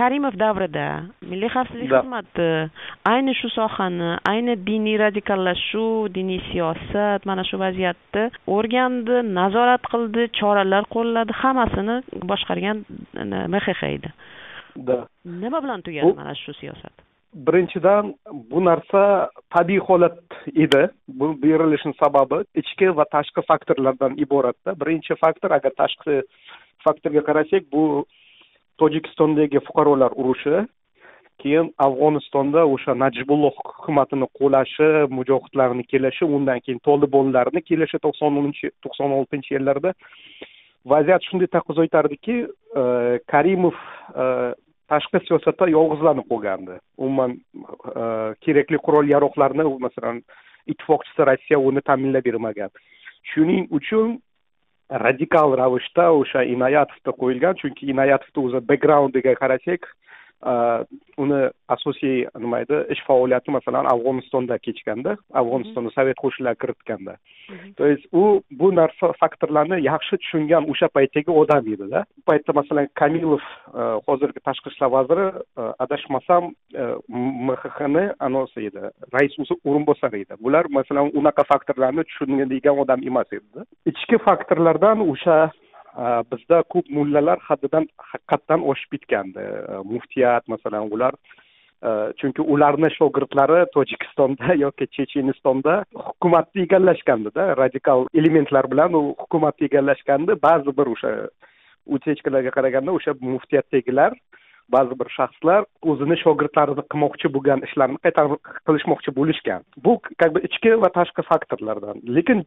karimov davrida milliy xavfsizlik xizmati ayni shu sohani ayni diniy radikallashuv diniy siyosat mana shu vaziyatni o'rgandi nazorat qildi choralar qo'lladi hammasini boshqargan e, mxx edi. Nima bilan tugadi mana shu siyosat? Birinchidan bu narsa tabiiy holat edi. Bu berilishini sababi ichki va tashqi faktorlardan iboratda. Birinchi faktor agar tashqi faktorga qarasak bu tojikistondagi fuqarolar urushi keyin afg'onistonda o'sha najibulloh hukumatini qulashi mujohidlarni kelishi undan keyin tolibonlarni kelishi to'qsoninchi to'qson oltinchi yillarda. Vaziyat shunday taqozo etardiki e, karimov e, tashqi siyosatda yolg'izlanib qolgandi. Umuman e, kerakli qurol yarog'larni masalan ittifoqchisi rossiya uni ta'minlab bermagan. Shuning uchun radikal ravishda o'sha inoyatovda qo'yilgan chunki inoyatovni o'zi backgroundiga qarasak uni asosiy nima edi ish faoliyati masalan afg'onistonda kechganda afg'onistonda sovet qo'shinlari kiritganda. То есть u bu narsa faktorlarni yaxshi tushungan o'sha paytdagi odam edida bu paytda masalan kamilov e, hozirgi tashqi ishlar vaziri e, adashmasam e, mxxni anosi edi rais o'rinbosari edi. Bular masalan unaqa faktorlarni tushunadigan odam emas edida ichki faktorlardan o'sha bizda ko'p mullalar haddidan haqiqatdan oshib ketgandi. E, muftiyat masalan ular e, chunki ularni shogirdlari tojikistonda yoki chechenistonda hukumatni egallashgandida radikal elementlar bilan u hukumatni egallashgandi. Ba'zi bir o'sha utechkalarga qaraganda o'sha muftiyatdagilar ba'zi bir shaxslar o'zini shogirdlarini qilmoqchi bo'lgan ishlarni qaytarib qilishmoqchi bo'lishgan. Bu как бы ichki va tashqi faktorlardan. Lekin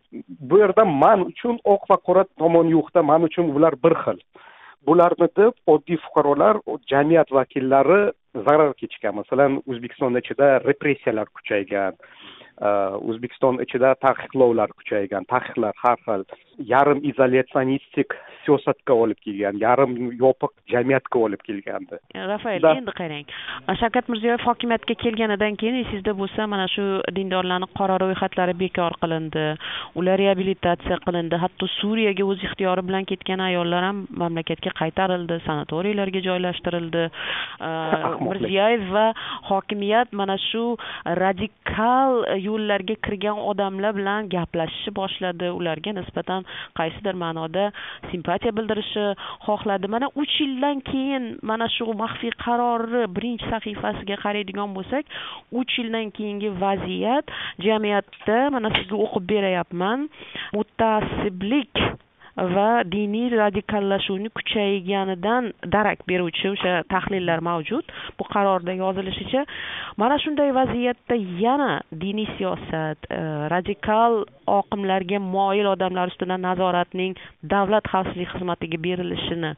bu yerda man uchun oq va qora tomon yo'qda. Man uchun ular bir xil. Bularni deb oddiy fuqarolar jamiyat vakillari zarar kechgan. Masalan o'zbekiston ichida repressiyalar kuchaygan. O'zbekiston ichida taqiqlovlar kuchaygan taqiqlar har xil yarim izolyasionistik siyosatga olib kelgan yarim yopiq jamiyatga olib kelgandi rafael endi qarang shavkat mirziyoyev hokimiyatga kelganidan keyin esingizda bo'lsa mana shu dindorlarni qora ro'yxatlari bekor qilindi ular reabilitatsiya qilindi hatto suriyaga o'z ixtiyori bilan ketgan ayollar ham mamlakatga qaytarildi sanatoriylarga joylashtirildi mirziyoyev va hokimiyat mana shu radikal yo'llarga kirgan odamlar bilan gaplashishni boshladi. Ularga nisbatan qaysidir ma'noda simpatiya bildirishni xohladi. Mana uch yildan keyin mana shu maxfiy qarorni birinchi sahifasiga qaraydigan bo'lsak uch yildan keyingi vaziyat jamiyatda mana sizga o'qib berayapman. Mutaassiblik va diniy radikallashuvni kuchayganidan darak beruvchi o'sha tahlillar mavjud. Bu qarorda yozilishicha mana shunday vaziyatda yana diniy siyosat e, radikal oqimlarga moyil odamlar ustidan nazoratning davlat xavfsizlik xizmatiga berilishini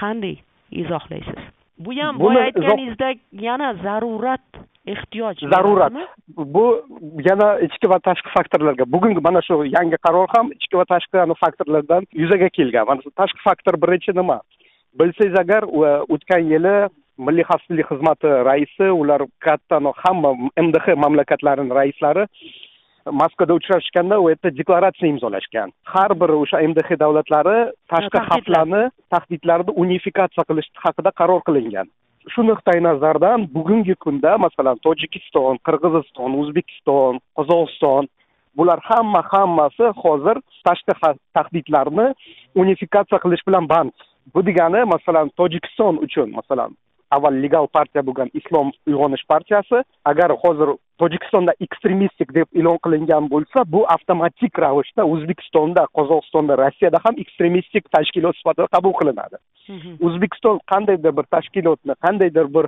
qanday izohlaysiz? Bu ham boya aytganingizdek yana zarurat ehtiyoj zarurat. Bu yana ichki va tashqi faktorlarga. Bugungi mana shu yangi qaror ham ichki va tashqi faktorlardan yuzaga kelgan. Mana shu tashqi faktor birinchi nima? Bilsangiz agar o'tgan yili milliy xavfsizlik xizmati raisi ular katta hamma mdh mamlakatlarini raislari moskvada uchrashganda u yerda deklaratsiya imzolashgan. Har bir o'sha mdh davlatlari tashqi xavflarni tahdidlarni unifikatsiya qilish haqida qaror qilingan shu nuqtai nazardan bugungi kunda masalan tojikiston qirg'iziston o'zbekiston qozog'iston bular hamma hammasi hozir tashqi tahdidlarni unifikatsiya qilish bilan band. Bu degani masalan tojikiston uchun masalan avval legal partiya bo'lgan islom uyg'onish partiyasi agar hozir tojikistonda ekstremistik deb e'lon qilingan bo'lsa bu avtomatik ravishda o'zbekistonda qozog'istonda rossiyada ham ekstremistik tashkilot sifatida qabul qilinadi. O'zbekiston qandaydir bir tashkilotni qandaydir bir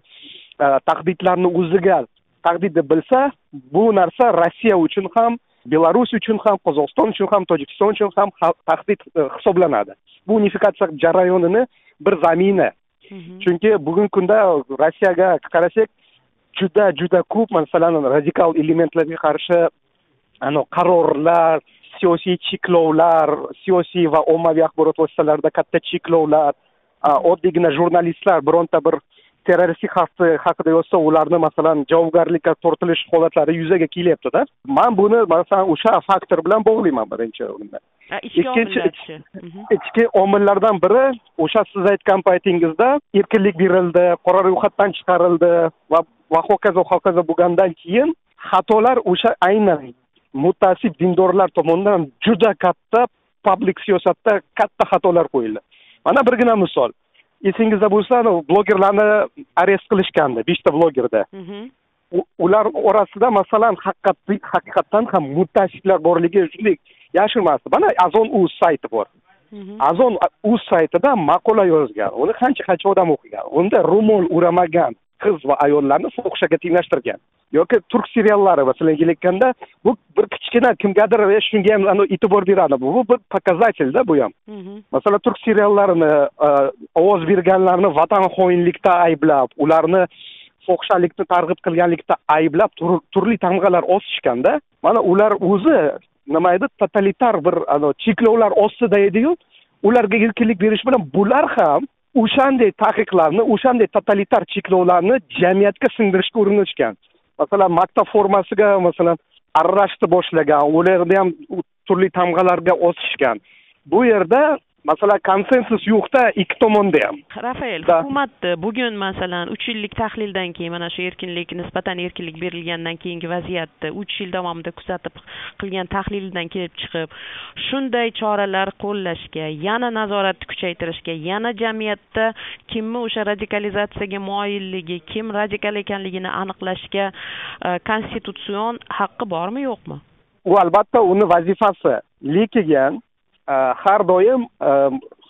e, tahdidlarni o'ziga tahdid deb bilsa bu narsa rossiya uchun ham belarus uchun ham qozog'iston uchun ham tojikiston uchun ham ha- tahdid e, hisoblanadi. Bu unifikatsiya jarayonini bir zamina. Mhm. chunki bugungi kunda rossiyaga qarasak juda juda ko'p masalan radikal elementlarga qarshi ano qarorlar siyosiy cheklovlar siyosiy va ommaviy axborot vositalarida katta cheklovlar oddiygina jurnalistlar bironta bir terroristik xavf haqida yozsa ularni masalan javobgarlikka tortilish holatlari yuzaga kelyaptida. Man buni masalan o'sha faktor bilan bog'layman birinchi o'rinda. Ikkinchi ichki omillardan biri o'sha siz aytgan paytingizda erkinlik berildi qora ro'yxatdan chiqarildi va va hokazo hokazo bo'lgandan keyin xatolar o'sha aynan mutaassib dindorlar tomonidan juda katta publik siyosatda katta xatolar qo'yildi. Mana birgina misol esingizda bo'lsa blogerlarni arest qilishgandi beshta blogerda mhm. ular orasida masalan haqiqatdan ham mutaassiblar borligi shunday yashirinmasdi mana azon uz sayti bor mhm. azon uz saytida maqola yozgan uni qancha qancha odam o'qigan unda ro'mol o'ramagan qiz va ayollarni fohishaga tenglashtirgan. Yoki turk seriallari masalan kelayotganda bu bir kichkina kimgadir shunga ham e'tibor beradi. Bu bir показательda bu ham. Masalan turk seriallarini e, ovoz berganlarni vatan xoinlikda ayblab ularni fohishalikni targ'ib qilganlikda ayblab turli tamg'alar osishganda mana ular o'zi nima edi totalitar bir cheklovlar ostida ediyu ularga erkinlik berish bilan bular ham o'shanday taqiqlarni o'shanday totalitar cheklovlarni jamiyatga singdirishga urinishgan. Masalan maktab formasiga masalan aralashishni boshlagan ularda ham turli tamg'alarga osishgan. Bu yerda masalan konsensus yo'qda ikki tomonda ham rafael hukumatni bugun masalan uch yillik tahlildan keyin mana shu erkinlik nisbatan erkinlik berilgandan keyingi vaziyatni uch yil davomida kuzatib qilgan tahlilidan kelib chiqib shunday choralar qo'llashga yana nazoratni kuchaytirishga yana jamiyatda kimni o'sha radikalizatsiyaga moyilligi kim radikal ekanligini aniqlashga e, konstitutsion haqqi bormi yo'qmi? U albatta uni vazifasi. Lekin har doim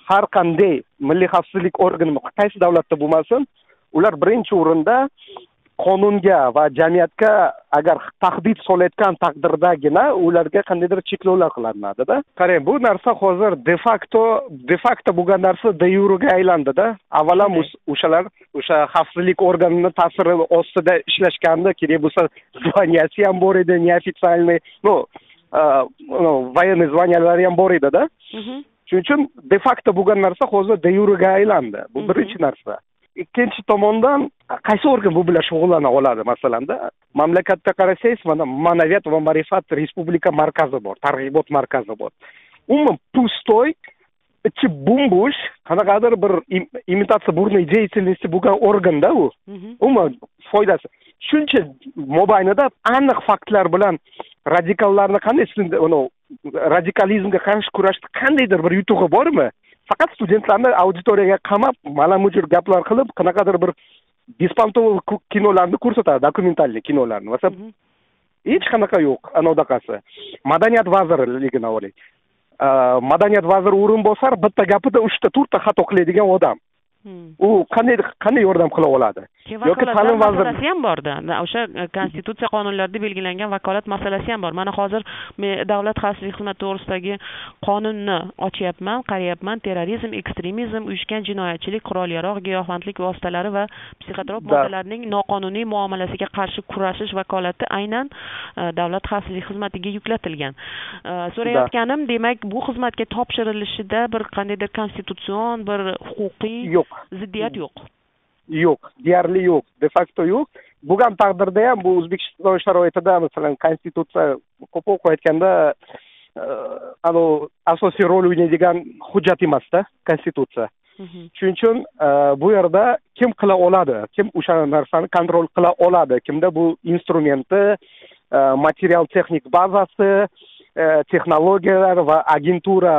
har qanday milliy xavfsizlik organi qaysi davlatda bo'lmasin ular birinchi o'rinda qonunga va jamiyatga agar tahdid solayotgan taqdirdagina ularga qandaydir cheklovlar qilinadida. Qarang bu narsa hozir de facto de facto bo'lgan narsa de yuroga aylandida avvalam o'shalar o'sha xavfsizlik organini ta'siri ostida ishlashganda kerak bo'lsa званияsi ham bor edi неофициальный ну военный званиялari ham bor edida shuning uchun de facto bo'lgan narsa hozir de yurga aylandi bu birinchi narsa ikkinchi tomondan qaysi organ bu bilan shug'ullana oladi masalanda mamlakatda qarasangiz mana ma'naviyat va ma'rifat respublika markazi bor targ'ibot markazi bor umuman pustoy ichi bo'm bo'sh qanaqadir bir imitatsiya бурной деятельности bo'lgan organda u umuman foydasi shuncha mobaynida aniq faktlar bilan radikallarni qanday radikalizmga qarshi kurashishni qandaydir bir yutug'i bormi? Faqat studentlarni auditoriyaga qamab mana mujur gaplar qilib qanaqadir bir беспонтовый kinolarni ko'rsatadi dokumentalniy kinolarni. Masalan hech qanaqa yo'q anaqasi madaniyat vazirligini olaylik madaniyat vaziri o'rinbosari bitta gapida uchta to'rtta xato qiladigan odam u qanday qanday yordam qila oladi? Yoki ta'lim vaziri masalasi ham borda. O'sha e, konstitutsiya qonunlarida belgilangan vakolat masalasi ham bor. Mana hozir men davlat xavfsizlik xizmati to'g'risidagi qonunni ochyapman qarayapman terrorizm ekstremizm uyushgan jinoyatchilik qurol yarog' giyohvandlik vositalari va psixotrop moddalarning noqonuniy muomalasiga qarshi kurashish vakolati aynan e, davlat xavfsizlik xizmatiga yuklatilgan. E, so'rayotganim demak bu xizmatga topshirilishida bir qandaydir konstitutsion bir huquqiy yo'q ziddiyat yo'q. Yo'q deyarli yo'q. De facto yo'q. Bo'lgan taqdirda ham bu o'zbekiston sharoitida masalan konstitutsiya ko'proq aytganda anavi asosiy rol o'ynaydigan hujjat emasda konstitutsiya. Shuning uchun bu yerda kim qila oladi kim o'sha narsani kontrol qila oladi kimda bu instrumenti material texnik bazasi texnologiyalar va agentura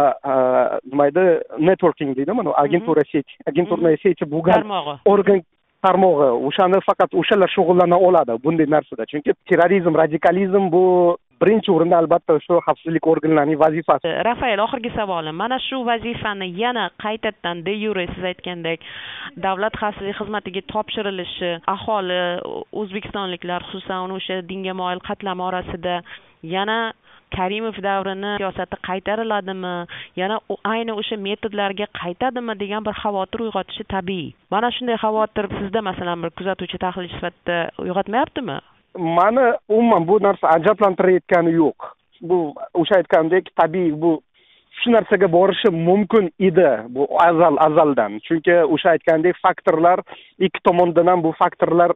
nima edi networking deydimi mana agentura сеть agenturная сеть bo'lgan tarmog'i organ tarmog'i o'shani faqat o'shalar shug'ullana oladi bunday narsada chunki terrorizm radikalizm bu birinchi o'rinda albatta shu xavfsizlik organlarining vazifasi rafael oxirgi savolim mana shu vazifani yana qaytadan de yure siz aytgandek davlat xavfsizlik xizmatiga topshirilishi aholi o'zbekistonliklar xususan o'sha dinga moyil qatlam orasida yana karimov davrini siyosati qaytariladimi? Yana ayni o'sha metodlarga qaytadimi degan bir xavotir uyg'otishi tabiiy. Mana shunday xavotir sizda masalan bir kuzatuvchi tahlilchi sifatida uyg'otmayaptimi? Mani umuman bu narsa ajablantirayotgani yo'q. Bu o'sha aytgandek tabiiy bu shu narsaga borishi mumkin edi bu azal azaldan. Chunki o'sha aytgandek faktorlar ikki tomondan ham bu faktorlar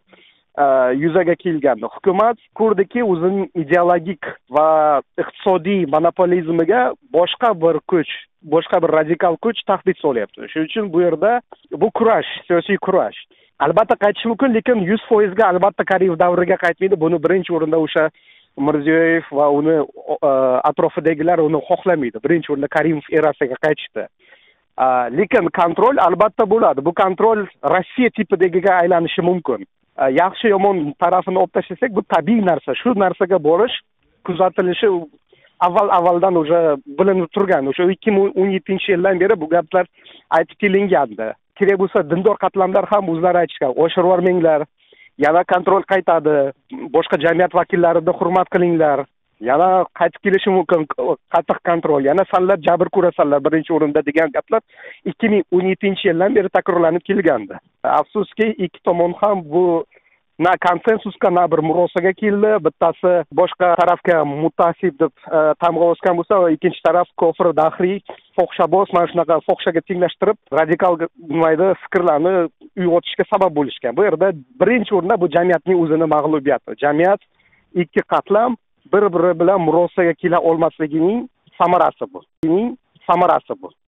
yuzaga kelgandi hukumat ko'rdiki o'zining ideologik va iqtisodiy monopolizmiga boshqa bir kuch boshqa bir radikal kuch tahdid solyapti shuning uchun bu yerda bu kurash siyosiy kurash albatta qaytishi mumkin lekin yuz foizga albatta kariyev davriga qaytmaydi buni birinchi o'rinda o'sha mirziyoyev va uni atrofidagilar uni xohlamaydi birinchi o'rinda karimov erasiga qaytishdi lekin kontrol albatta bo'ladi bu kontrol rossiya tipidagiga aylanishi mumkin Э, yaxshi yomon tarafini olib tashlasak bu tabiiy narsa. Shu narsaga borish kuzatilishi avval avvaldan уже bilinib turgan. O'sha ikki ming o'n yettinchi yildan beri bu gaplar aytib kelingandi. Kerak bo'lsa dindor qatlamlar ham o'zlari aytishgan. Oshirib yubormanglar yana kontrol qaytadi boshqa jamiyat vakillarini hurmat qilinglar. Yana qaytib kelishi mumkin qattiq kontrol. Yana sanlar jabr ko'rasanlar birinchi o'rinda degan gaplar ikki ming o'n yettinchi yildan beri takrorlanib kelgandi. Afsuski ikki tomon ham bu na konsensusga na bir murosaga keldi. Bittasi boshqa tarafga mutasib deb e, tamg'a osgan bo'lsa ikkinchi taraf kofir dahriy fohishaboz mana shunaqa fohishaga tenglashtirib radikal nima edi fikrlarni uyg'otishga sabab bo'lishgan. Bu yerda birinchi o'rinda bu jamiyatning o'zini mag'lubiyati. Jamiyat ikki qatlam bir biri bilan murosaga kela olmasligining samarasi bu. Samarasi bu.